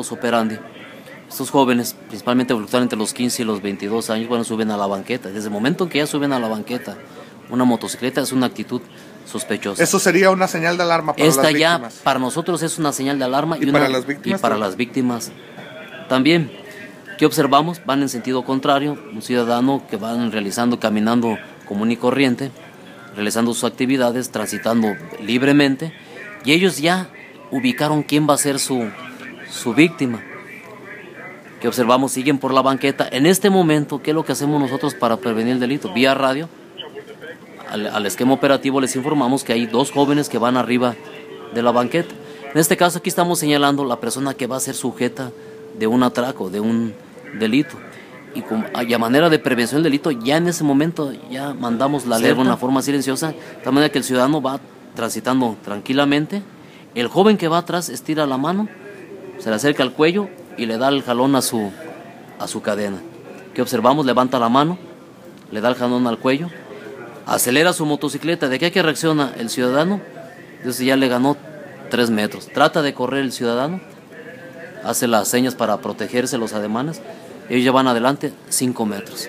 modus operandi. Estos jóvenes, principalmente fluctúan entre los 15 y los 22 años, bueno, suben a la banqueta. Desde el momento en que ya suben a la banqueta, una motocicleta es una actitud sospechosa. Eso sería una señal de alarma para Esta las ya víctimas. para nosotros es una señal de alarma ¿Y para las víctimas y para también? las víctimas también. ¿Qué observamos? Van en sentido contrario, un ciudadano que van realizando, caminando común y corriente, realizando sus actividades, transitando libremente, y ellos ya ubicaron quién va a ser su, su víctima. ¿Qué observamos? Siguen por la banqueta. En este momento, ¿qué es lo que hacemos nosotros para prevenir el delito? Vía radio, al, al esquema operativo les informamos que hay dos jóvenes que van arriba de la banqueta. En este caso aquí estamos señalando la persona que va a ser sujeta de un atraco, de un delito. Y, como- y a manera de prevención del delito, ya en ese momento ya mandamos la ley de una forma silenciosa, de tal manera que el ciudadano va transitando tranquilamente. El joven que va atrás estira la mano, se le acerca al cuello y le da el jalón a su, a su cadena. ¿Qué observamos? Levanta la mano, le da el jalón al cuello, acelera su motocicleta. ¿De qué que reacciona el ciudadano? Entonces ya le ganó tres metros. Trata de correr el ciudadano, hace las señas para protegerse los ademanes. Ellos ya van adelante cinco metros.